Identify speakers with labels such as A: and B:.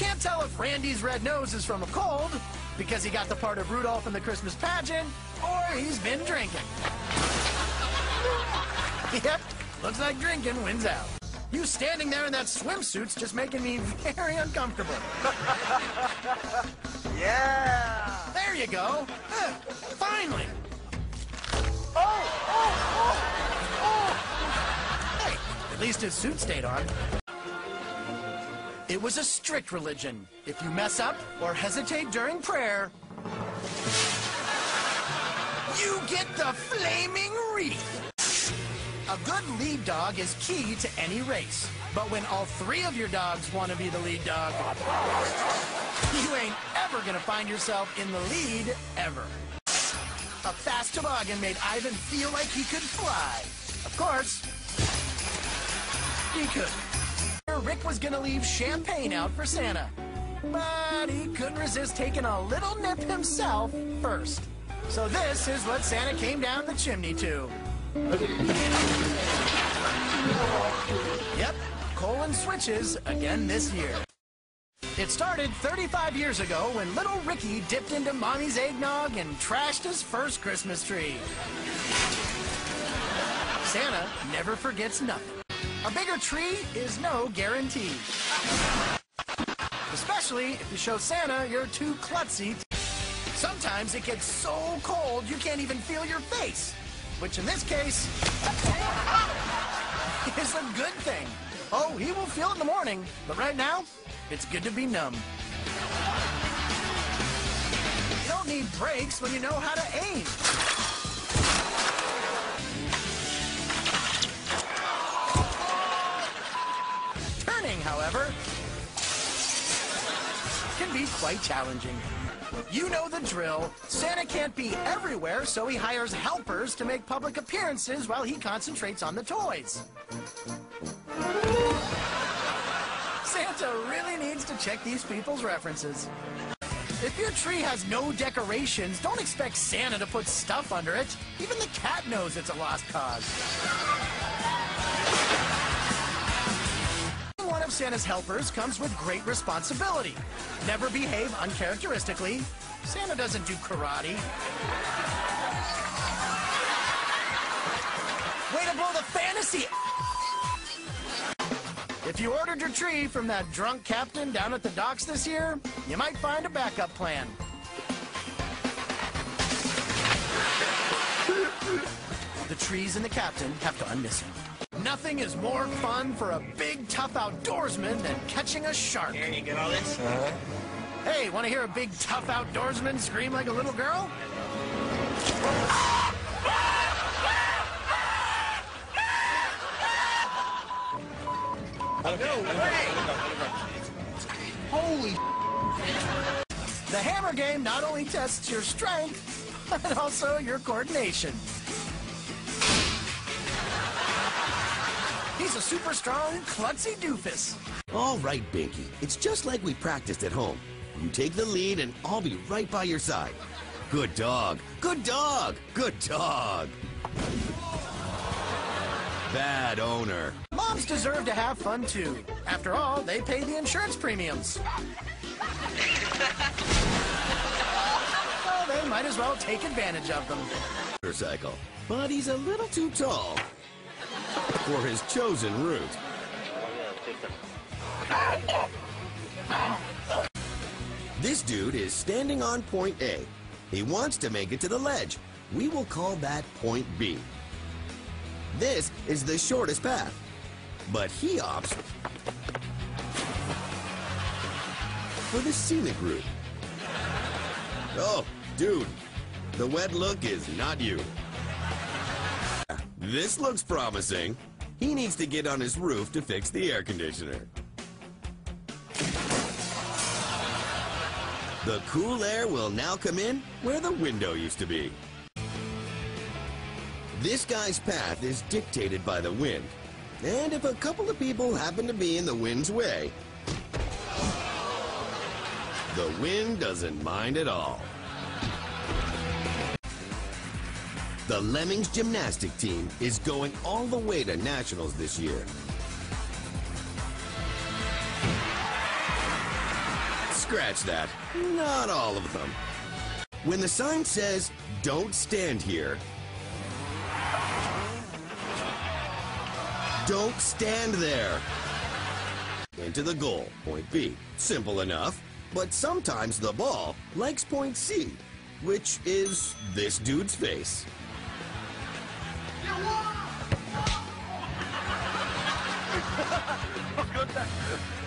A: can't tell if Randy's red nose is from a cold, because he got the part of Rudolph in the Christmas pageant, or he's been drinking. yep, looks like drinking wins out. You standing there in that swimsuit's just making me very uncomfortable.
B: Yeah!
A: There you go. Finally. Oh, oh, oh, hey, at least his suit stayed on. It was a strict religion. If you mess up or hesitate during prayer, you get the flaming wreath. A good lead dog is key to any race. But when all three of your dogs want to be the lead dog, you ain't ever gonna find yourself in the lead ever. A fast toboggan made Ivan feel like he could fly. Of course, he could. Rick was gonna leave champagne out for Santa. But he couldn't resist taking a little nip himself first. So this is what Santa came down the chimney to. Yep, colon switches again this year. It started 35 years ago when little Ricky dipped into mommy's eggnog and trashed his first Christmas tree. Santa never forgets nothing. A bigger tree is no guarantee. Especially if you show Santa you're too klutzy. Sometimes it gets so cold you can't even feel your face, which in this case is a good thing. Oh, he will feel it in the morning, but right now, it's good to be numb. You don't need brakes when you know how to aim. Be quite challenging. You know the drill. Santa can't be everywhere, so he hires helpers to make public appearances while he concentrates on the toys. Santa really needs to check these people's references. If your tree has no decorations, don't expect Santa to put stuff under it. Even the cat knows it's a lost cause. Santa's helpers comes with great responsibility. Never behave uncharacteristically. Santa doesn't do karate. Way to blow the fantasy! If you ordered your tree from that drunk captain down at the docks this year, you might find a backup plan. The trees and the captain have gone missing. Nothing is more fun for a big, tough outdoorsman than catching a shark.
B: Here, you get all this? huh?
A: Hey, want to hear a big, tough outdoorsman scream like a little girl?
B: No way!
A: Holy The hammer game not only tests your strength, but also your coordination. He's a super strong, klutzy doofus.
C: All right, Binky. It's just like we practiced at home. You take the lead, and I'll be right by your side. Good dog. Good dog. Good dog. Bad owner.
A: Moms deserve to have fun too. After all, they pay the insurance premiums. well, they might as well take advantage of them.
C: Motorcycle. But he's a little too tall for his chosen route. This dude is standing on point A. He wants to make it to the ledge. We will call that point B. This is the shortest path, but he opts for the scenic route. Oh, dude, the wet look is not you. This looks promising. He needs to get on his roof to fix the air conditioner. The cool air will now come in where the window used to be. This guy's path is dictated by the wind. And if a couple of people happen to be in the wind's way, the wind doesn't mind at all. The Lemmings gymnastic team is going all the way to nationals this year. Scratch that. Not all of them. When the sign says, don't stand here, don't stand there. Into the goal, point B. Simple enough, but sometimes the ball likes point C, which is this dude's face. Good.